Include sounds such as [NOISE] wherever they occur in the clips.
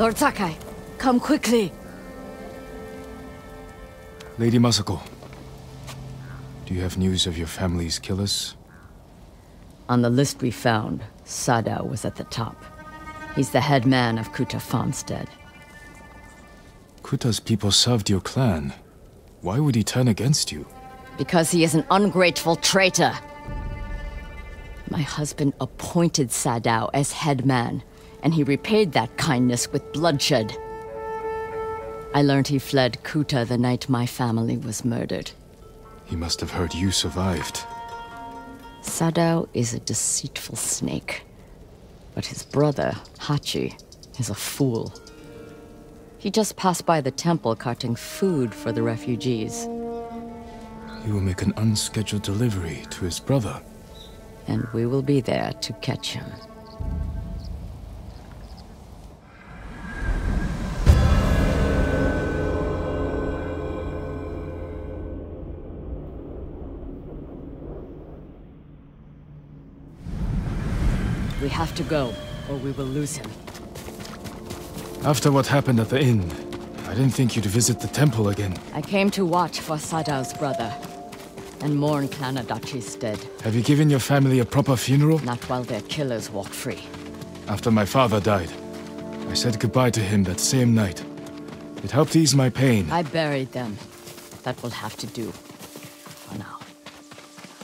Lord Sakai, come quickly. Lady Masako, do you have news of your family's killers? On the list we found, Sadao was at the top. He's the head man of Kuta Farmstead. Kuta's people served your clan. Why would he turn against you? Because he is an ungrateful traitor. My husband appointed Sadao as headman, and he repaid that kindness with bloodshed. I learned he fled Kuta the night my family was murdered. He must have heard you survived. Sadao is a deceitful snake. But his brother, Hachi, is a fool. He just passed by the temple carting food for the refugees. He will make an unscheduled delivery to his brother. And we will be there to catch him. We have to go, or we will lose him. After what happened at the inn, I didn't think you'd visit the temple again. I came to watch for Sadao's brother, and mourn Clan Adachi's dead. Have you given your family a proper funeral? Not while their killers walk free. After my father died, I said goodbye to him that same night. It helped ease my pain. I buried them. That will have to do. For now.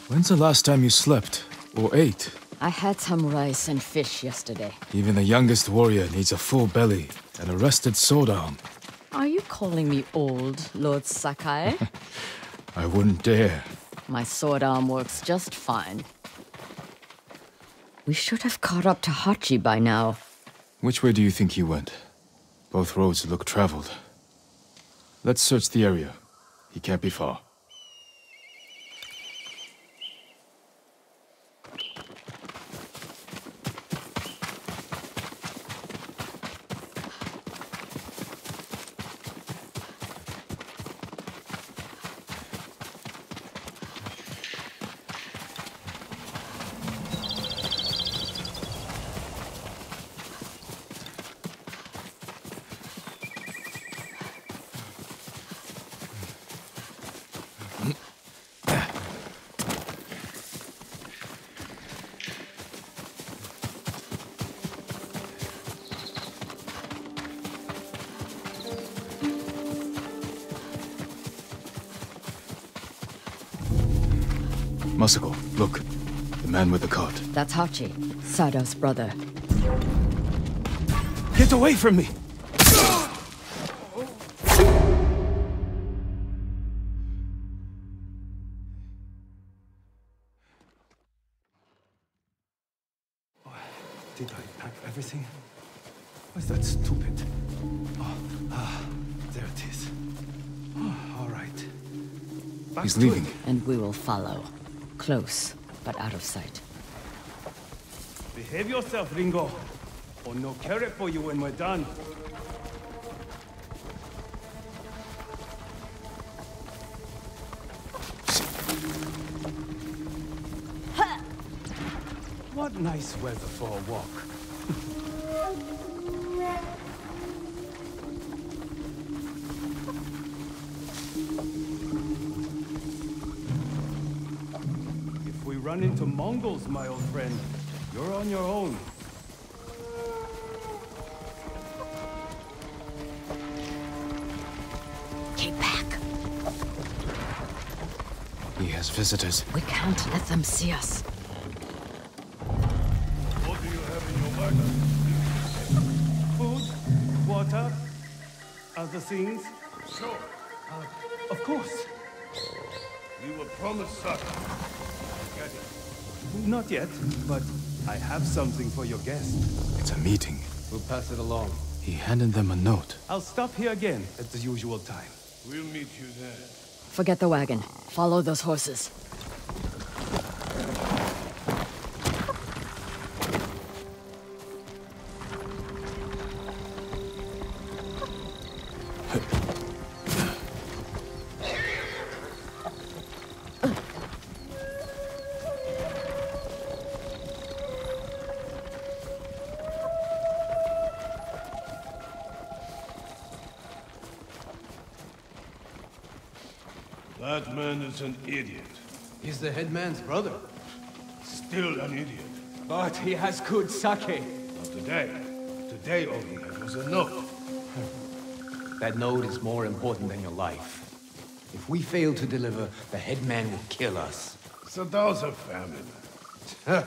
When's the last time you slept? Or ate? I had some rice and fish yesterday. Even the youngest warrior needs a full belly and a rested sword arm. Are you calling me old, Lord Sakai? [LAUGHS] I wouldn't dare. My sword arm works just fine. We should have caught up to Hachi by now. Which way do you think he went? Both roads look traveled. Let's search the area. He can't be far. Masako, look. The man with the cart. That's Hachi, Sadao's brother. Get away from me! Did I pack everything? Was that stupid? Oh, ah, there it is. Oh, all right. Back He's leaving. it. And we will follow. Close, but out of sight. Behave yourself, Ringo. Or no carrot for you when we're done. What nice weather for a walk. [LAUGHS] run into Mongols, my old friend, you're on your own. Keep back. He has visitors. We can't let them see us. What do you have in your wagon? Food, water, other things? Sure. Uh, of course. We were promised such. Get it. Not yet, but I have something for your guest. It's a meeting. We'll pass it along. He handed them a note. I'll stop here again at the usual time. We'll meet you there. Forget the wagon. Follow those horses. That man is an idiot. He's the headman's brother. Still an idiot. But he has good sake. Not today. Today all he had was a note. [LAUGHS] That note is more important than your life. If we fail to deliver, the headman will kill us. Sadao's a family man.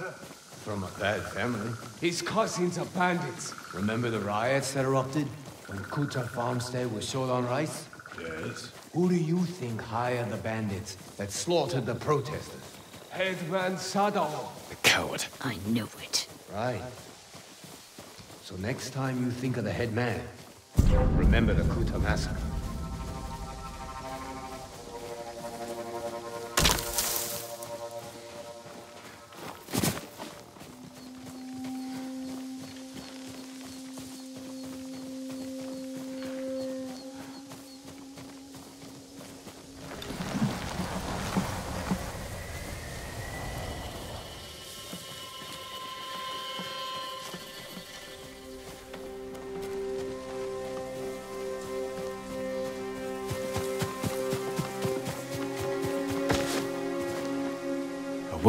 From a bad family. His cousins are bandits. Remember the riots that erupted? When Kuta farmstead was short on rice? Yes. Who do you think hired the bandits that slaughtered the protesters? Headman Sadao. The coward. I knew it. Right. So next time you think of the headman, remember the Kuta massacre.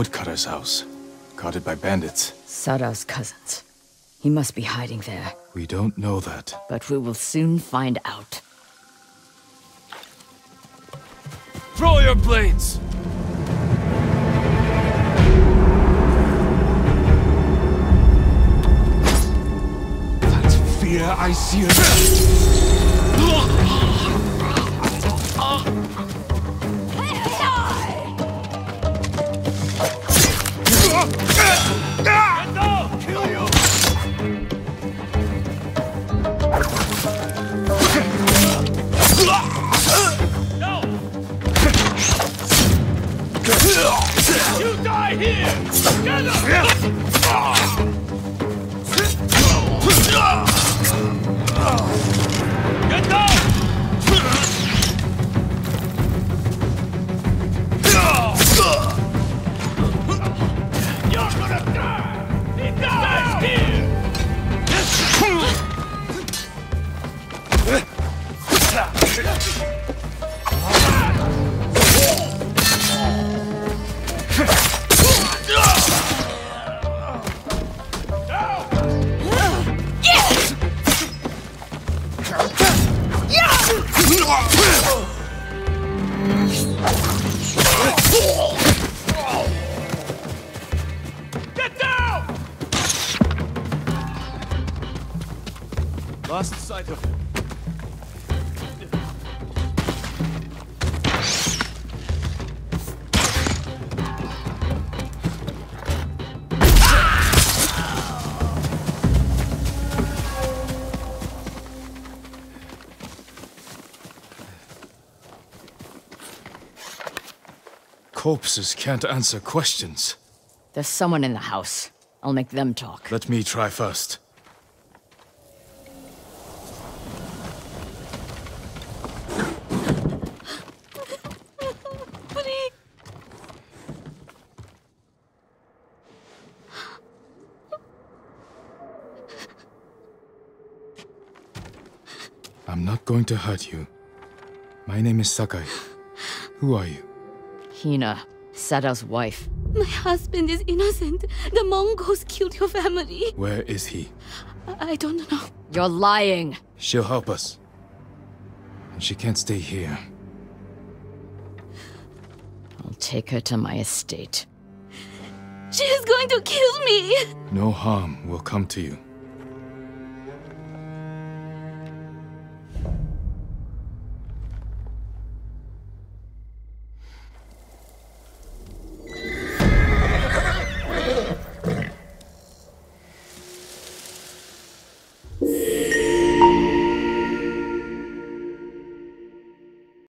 Woodcutter's house. Guarded by bandits. Sadao's cousins. He must be hiding there, We don't know that. but we will soon find out. Throw your blades! That fear I see Oh! Sight of him. Corpses can't answer questions. There's someone in the house. I'll make them talk. Let me try first. I'm not going to hurt you. My name is Sakai. Who are you? Hina, Sadao's wife. My husband is innocent. The Mongols killed your family. Where is he? I, I don't know. You're lying. She'll help us. And she can't stay here. I'll take her to my estate. She is going to kill me. No harm will come to you.